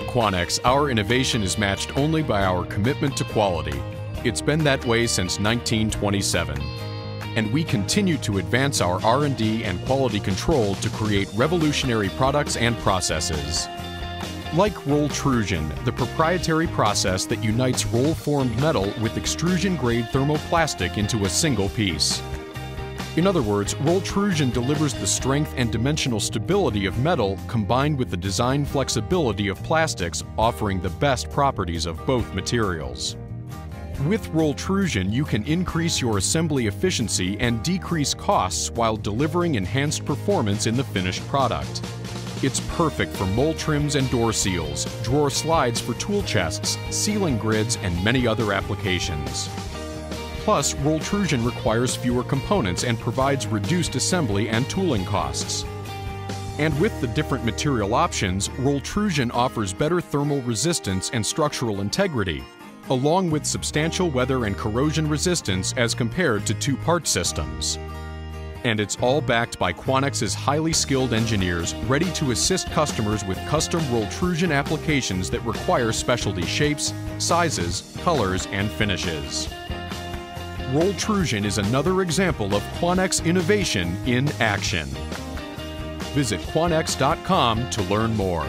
Quanex, our innovation is matched only by our commitment to quality. It's been that way since 1927. And we continue to advance our R&D and quality control to create revolutionary products and processes. Like Rolltrusion, the proprietary process that unites roll-formed metal with extrusion-grade thermoplastic into a single piece. In other words, Rolltrusion delivers the strength and dimensional stability of metal combined with the design flexibility of plastics, offering the best properties of both materials. With Rolltrusion, you can increase your assembly efficiency and decrease costs while delivering enhanced performance in the finished product. It's perfect for mull trims and door seals, drawer slides for tool chests, ceiling grids, and many other applications. Plus, Rolltrusion requires fewer components and provides reduced assembly and tooling costs. And with the different material options, Rolltrusion offers better thermal resistance and structural integrity, along with substantial weather and corrosion resistance as compared to two-part systems. And it's all backed by Quanex's highly skilled engineers ready to assist customers with custom Rolltrusion applications that require specialty shapes, sizes, colors, and finishes. Rolltrusion is another example of Quanex innovation in action. Visit Quanex.com to learn more.